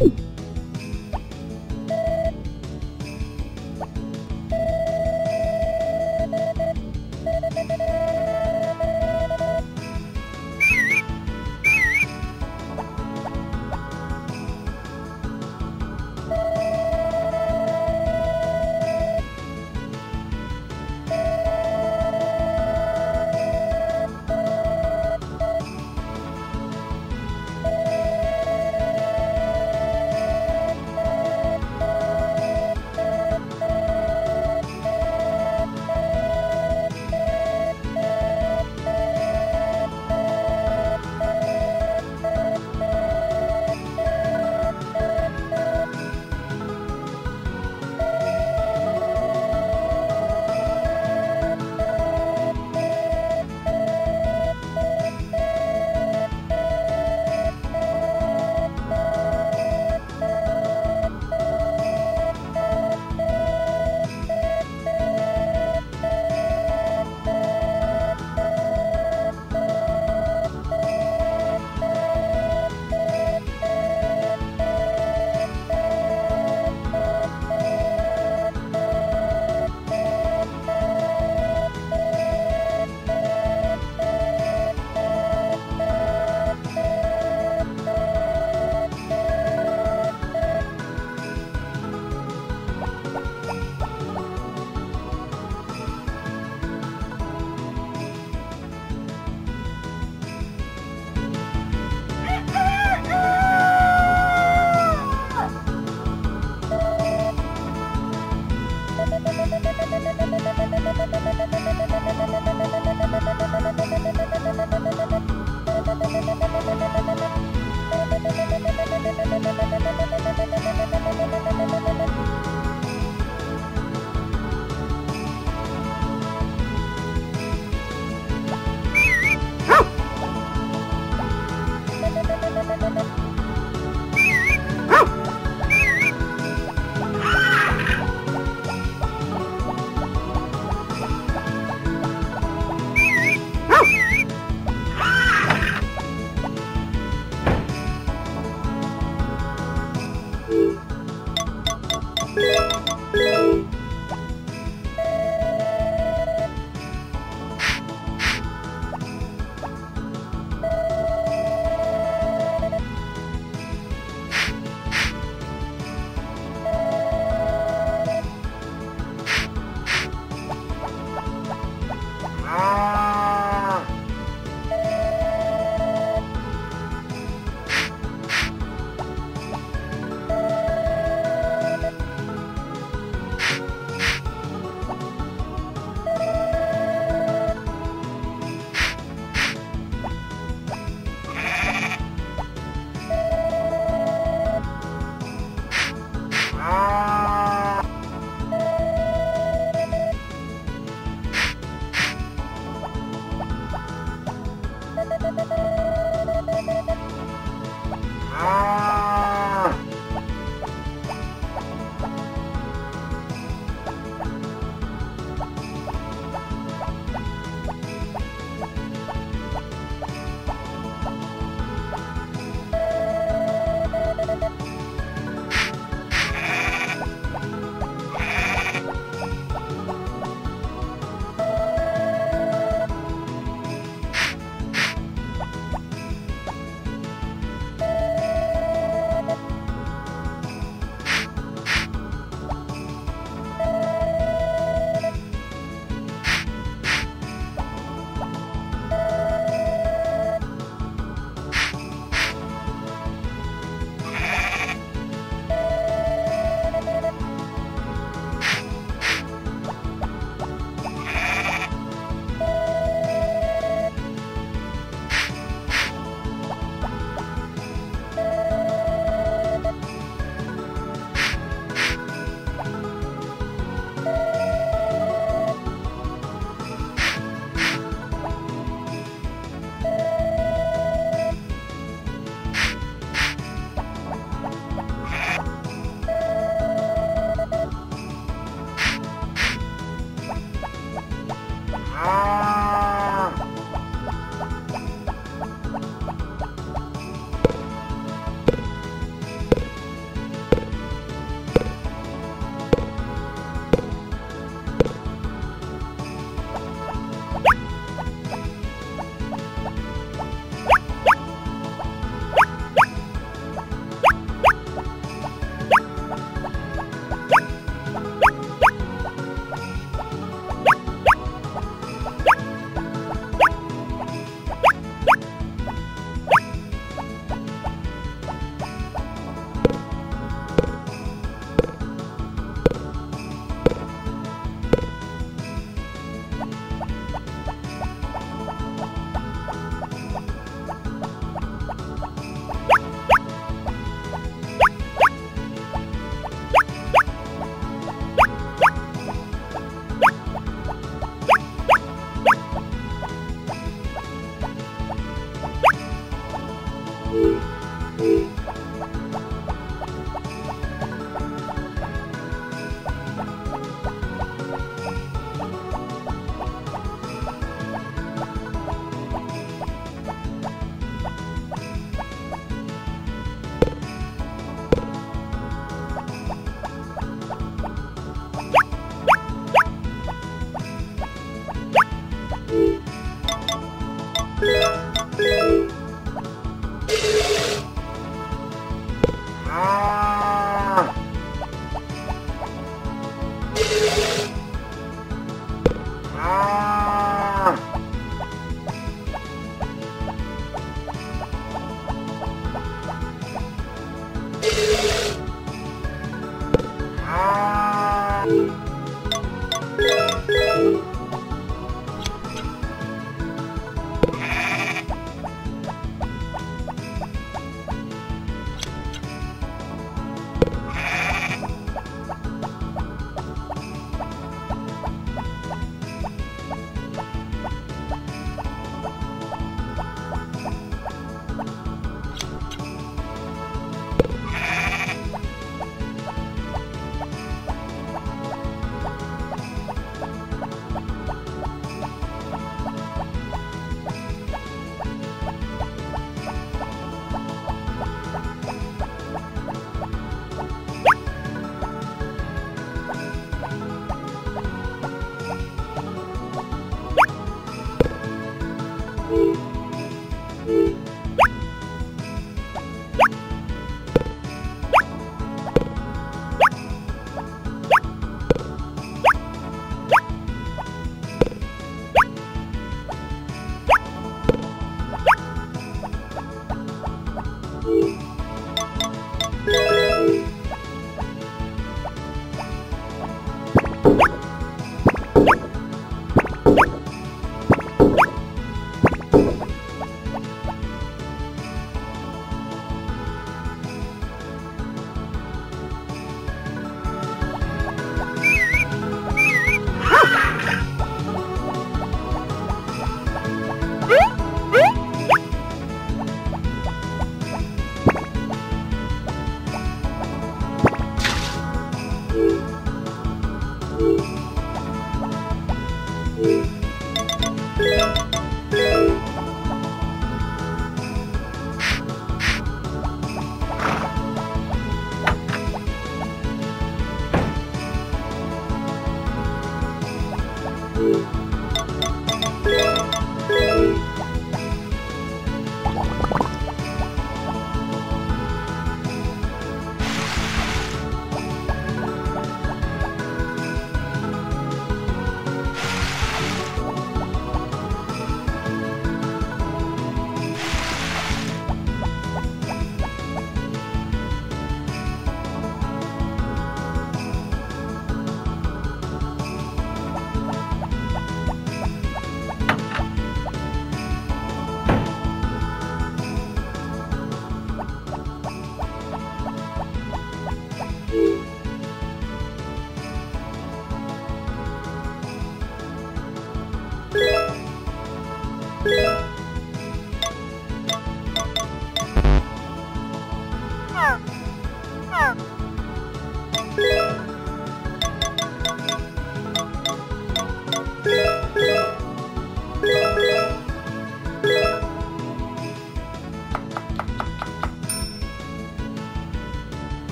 you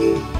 you.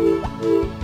Música